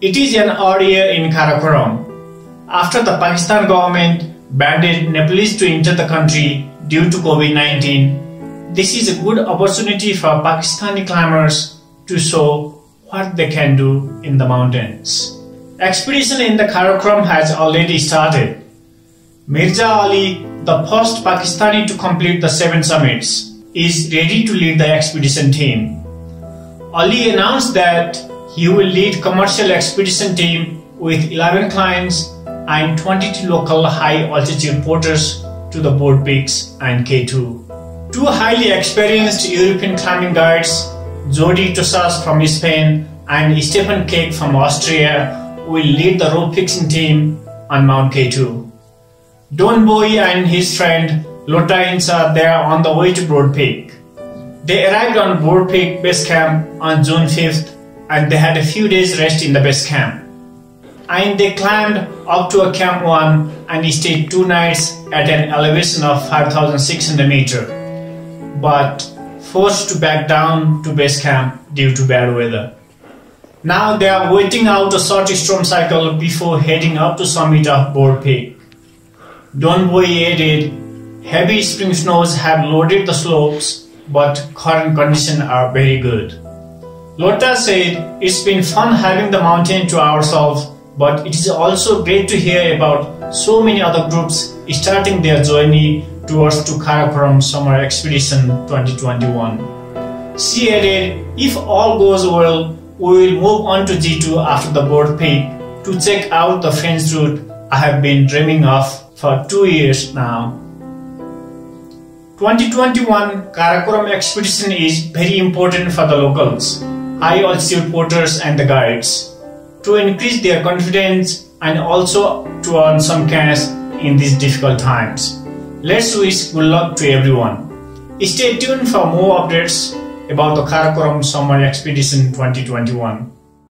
It is an odd year in Karakoram. After the Pakistan government banned Nepalese to enter the country due to COVID-19, this is a good opportunity for Pakistani climbers to show what they can do in the mountains. Expedition in the Karakoram has already started. Mirza Ali, the first Pakistani to complete the seven summits, is ready to lead the expedition team. Ali announced that he will lead commercial expedition team with 11 clients and 22 local high altitude porters to the board peaks and K2. Two highly experienced European climbing guides, Jordi Tosas from Spain and Stephan Keck from Austria, will lead the rope fixing team on Mount K2. Don Bowie and his friend Lotta are there on the way to Broad Peak. They arrived on Broad Peak base camp on June 5th and they had a few days rest in the base camp. And they climbed up to a Camp 1 and stayed two nights at an elevation of 5600 meter, but forced to back down to base camp due to bad weather. Now they are waiting out a short storm cycle before heading up to summit of Broad Peak. Don Bowie added, heavy spring snows have loaded the slopes, but current conditions are very good. Lotta said, It's been fun having the mountain to ourselves, but it is also great to hear about so many other groups starting their journey towards to Karakoram Summer Expedition 2021. She added, If all goes well, we will move on to G2 after the board Peak to check out the French route I have been dreaming of for two years now. 2021 Karakoram expedition is very important for the locals high altitude porters and the guides to increase their confidence and also to earn some cash in these difficult times. Let's wish good luck to everyone. Stay tuned for more updates about the Karakoram Summer Expedition 2021.